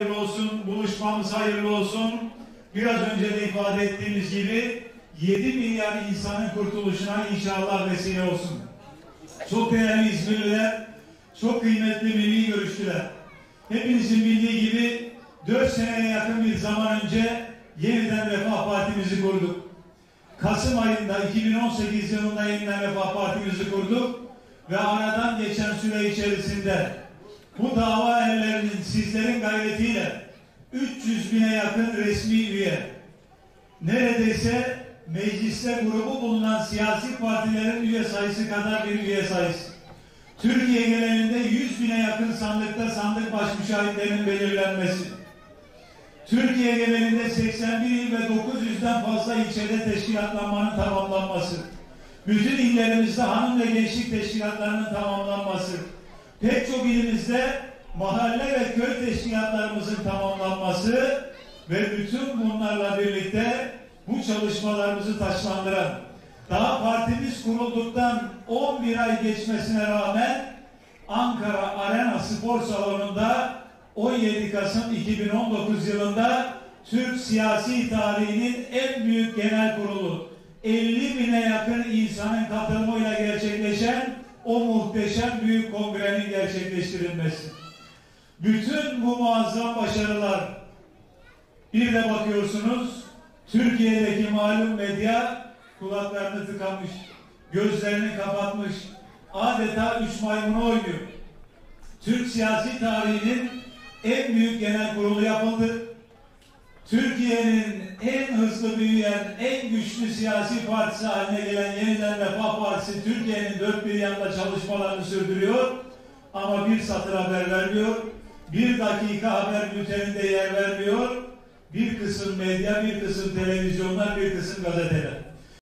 hayırlı olsun, buluşmamız hayırlı olsun. Biraz önce de ifade ettiğimiz gibi 7 milyar insanın kurtuluşuna inşallah vesile olsun. Çok değerli İzmirliler, çok kıymetli milli görüşçüler. Hepinizin bildiği gibi 4 seneye yakın bir zaman önce yeniden Refah Partimizi kurduk. Kasım ayında 2018 yılında yeniden Refah Partimizi kurduk ve aradan geçen süre içerisinde bu dava ellerinin sizlerin gayretiyle 300 bine yakın resmi üye, neredeyse mecliste grubu bulunan siyasi partilerin üye sayısı kadar bir üye sayısı. Türkiye genelinde 100 bine yakın sandıkta sandık baş müşahitlerinin belirlenmesi. Türkiye genelinde 81 il ve 900'den fazla ilçede teşkilatlanmanın tamamlanması. Bütün illerimizde hanım ve gençlik teşkilatlarının tamamlanması. Pek çok ilimizde mahalle ve köy teşkilatlarımızın tamamlanması ve bütün bunlarla birlikte bu çalışmalarımızı taşlandıran daha partimiz kurulduktan 11 ay geçmesine rağmen Ankara Arena Spor Salonu'nda 17 Kasım 2019 yılında Türk siyasi tarihinin en büyük genel kurulu 50 bine yakın insanın katılımıyla gerçekleşen o muhteşem büyük kongrenin gerçekleştirilmesi. Bütün bu muazzam başarılar bir de bakıyorsunuz Türkiye'deki malum medya kulaklarını tıkamış, gözlerini kapatmış, adeta üç maymunu oynuyor. Türk siyasi tarihinin en büyük genel kurulu yapıldı. Türkiye'nin en hızlı büyüyen, en güçlü siyasi partisi haline gelen Yeniden Refah Partisi Türkiye'nin dört bir yanında çalışmalarını sürdürüyor. Ama bir satır haber vermiyor. Bir dakika haber bülteninde yer vermiyor. Bir kısım medya, bir kısım televizyonlar, bir kısım gazeteler.